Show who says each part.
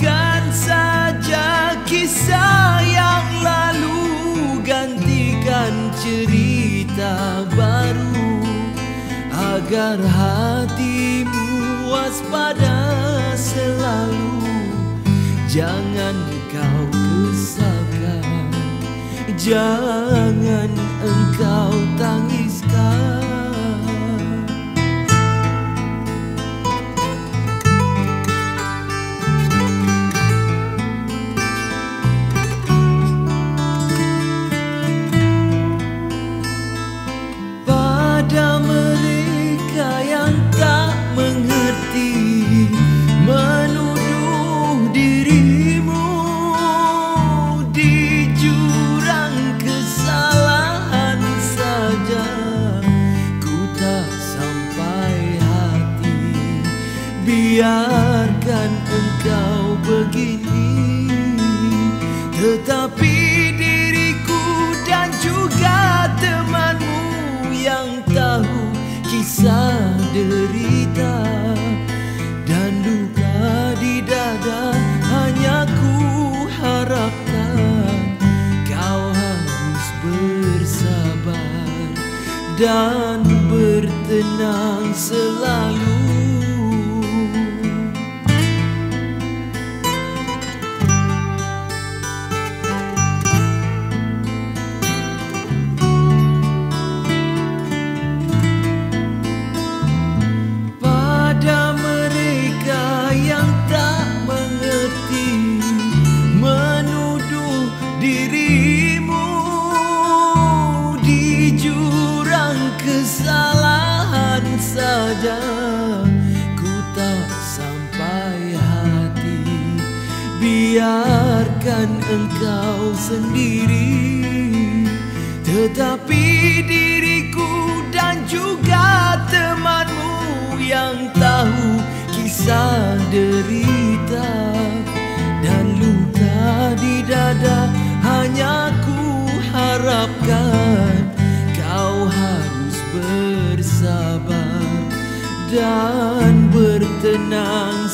Speaker 1: Lupakan saja kisah yang lalu Gantikan cerita baru Agar hatimu waspada selalu. Jangan kau kesalkan Jangan engkau tangiskan Tetapi diriku dan juga temanmu yang tahu kisah derita. Dan luka di dada hanya ku harapkan. Kau harus bersabar dan bertenang selalu biarkan engkau sendiri tetapi diriku dan juga temanmu yang tahu kisah derita dan luka di dada. Hanya ku harapkan kau harus bersabar dan bertenang